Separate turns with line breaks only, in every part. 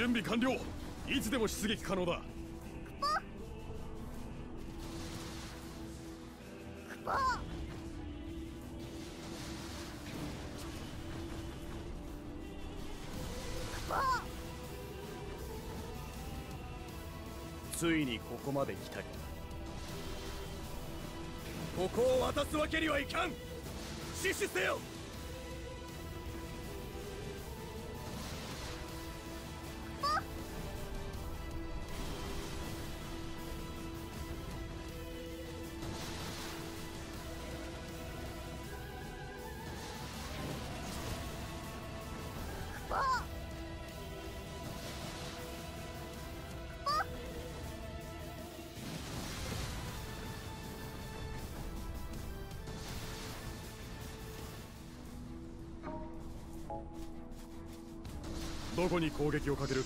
準備完了。いつでも出撃可能だ。
ついにここまで来た。かここを渡すわけにはいかん。死死せよ。
どこに攻撃をかける？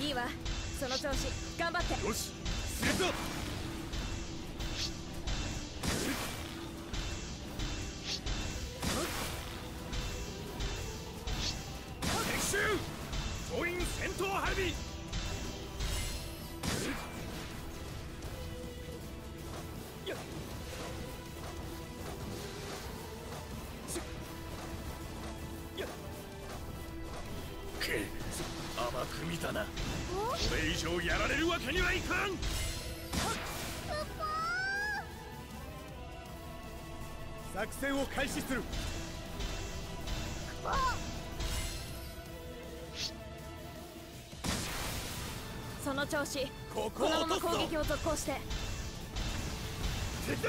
いいわ。その調子。頑張って。
よし
け甘く見たな。これ以上やられるわけにはいかん。作戦を開始する。
そ。の調子。
ここ
このまま攻撃を続行して。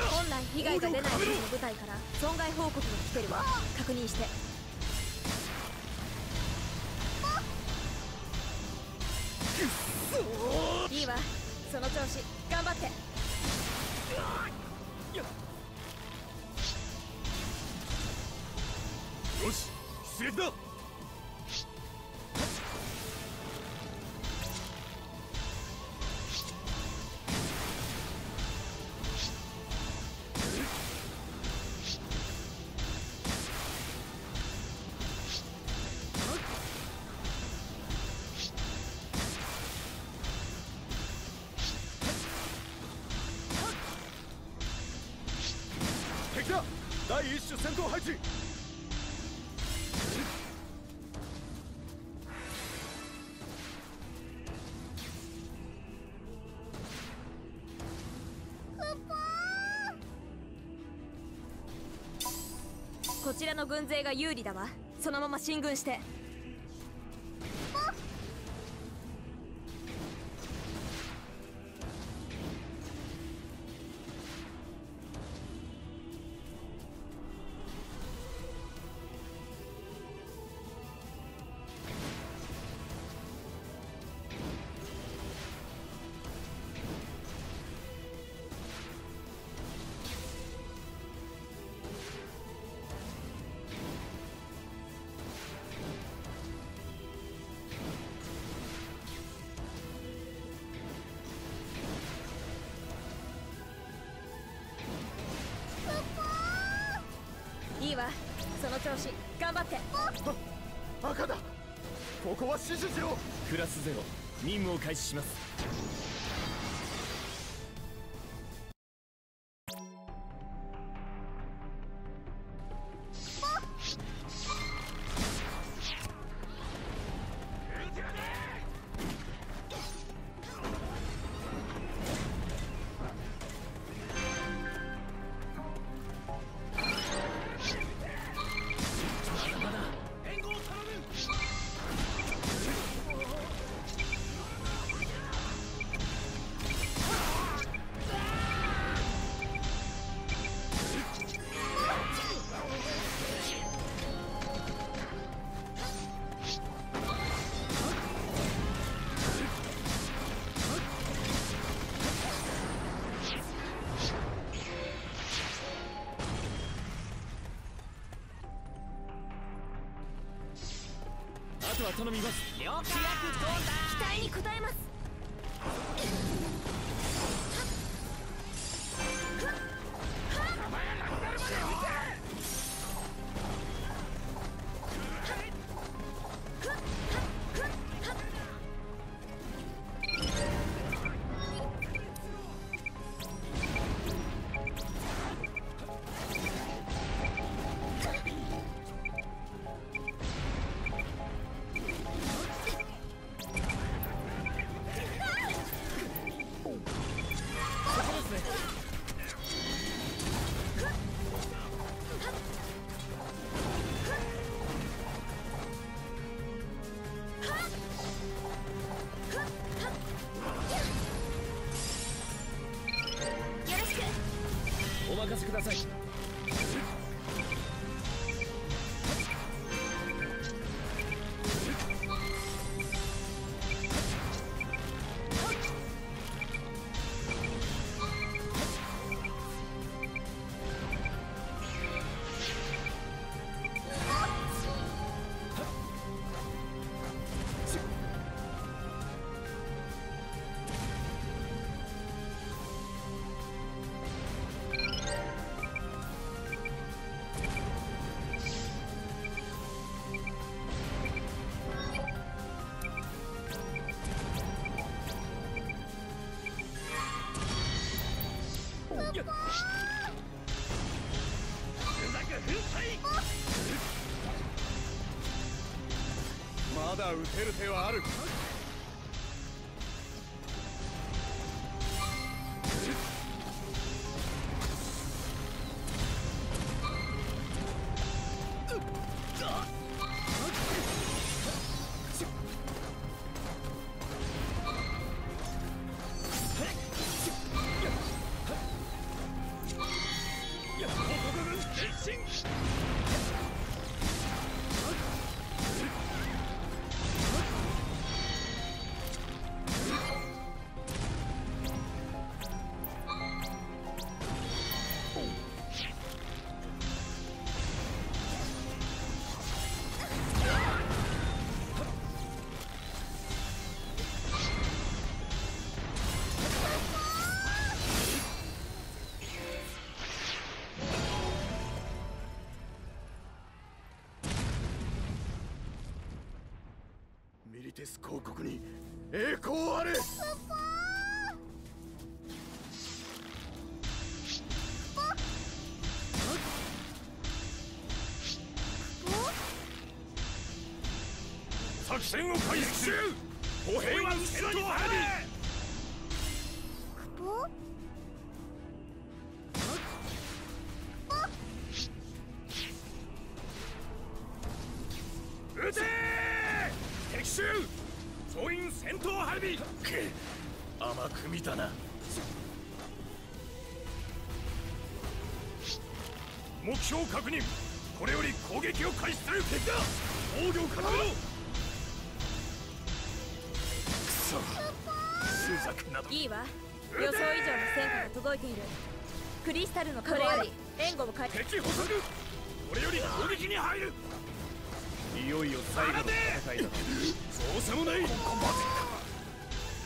本来被害が出ないはずの部隊から損害報告が来てるわ。確認して
し出撃だ
こちらの軍勢が有利だわ。そのまま進軍して。わその調子頑張って。
赤だ。ここは死守しろ。クラスゼロ。任務を開始しますとは頼みます。
了解。
期待に応えますく
ださい。
まだ撃てる手はあるテス公国に栄光あれ。作戦を開始する歩兵は後ろに下がれ。目標確認。これより攻撃を開始する敵だ。防御を固めろくそ。数作など。
いいわ。予想以上の戦果が届いている。クリスタルの壁より。援護を返
敵捕捉これより攻撃に入る。
いよいよ最後の戦いだ。
そうさもないここまで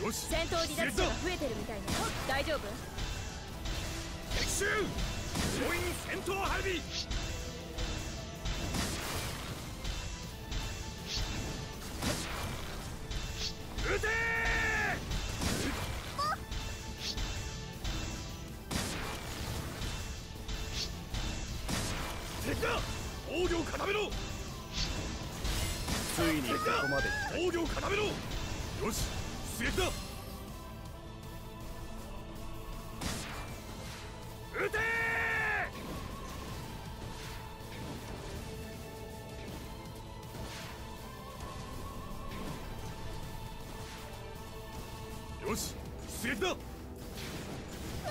戦闘離脱者が増えてるみたいね大丈夫？
敵襲総員戦闘配備。撃て！敵だ！防御を固めろ！
ついにここまで来た。
防御を固めろ！よし出撃だ撃て！よし出撃だ。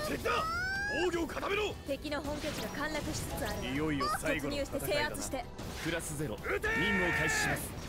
敵だ。防御を固めろ。
敵の本拠地が陥落しつつあるわ。
いよいよ最後の
突入して
戦いだな
制圧して。
プラスゼロ。任務を開始します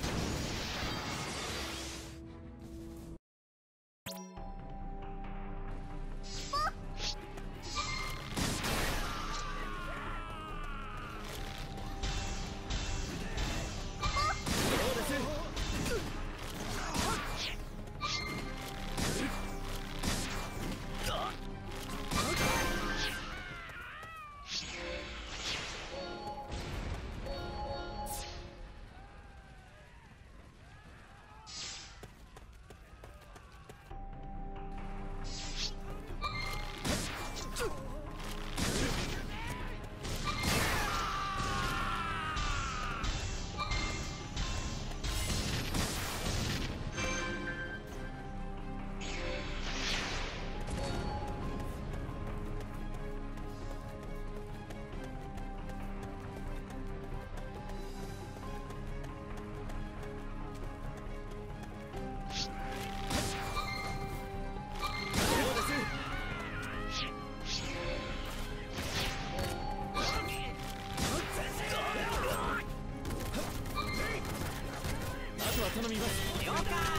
頼みます。
了解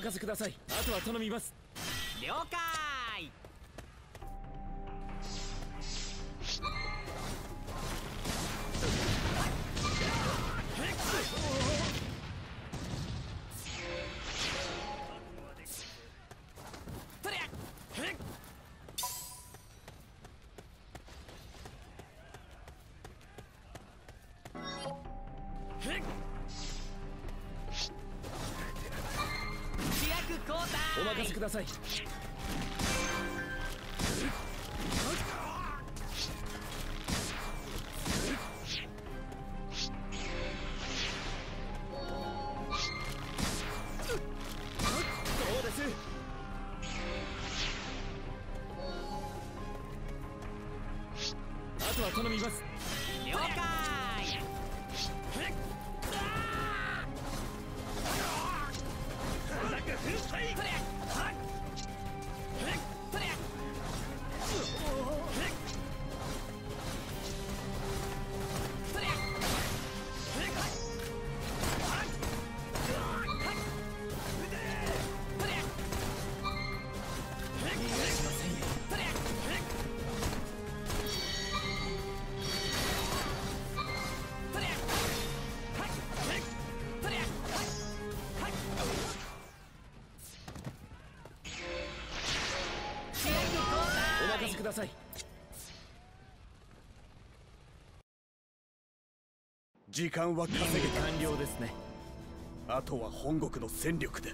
任せください。あとは頼みます。
了解。
任せください。どうです。あとは頼みます。
了解
ださい。
時間は稼げた。
完了ですね。
あとは本国の戦力で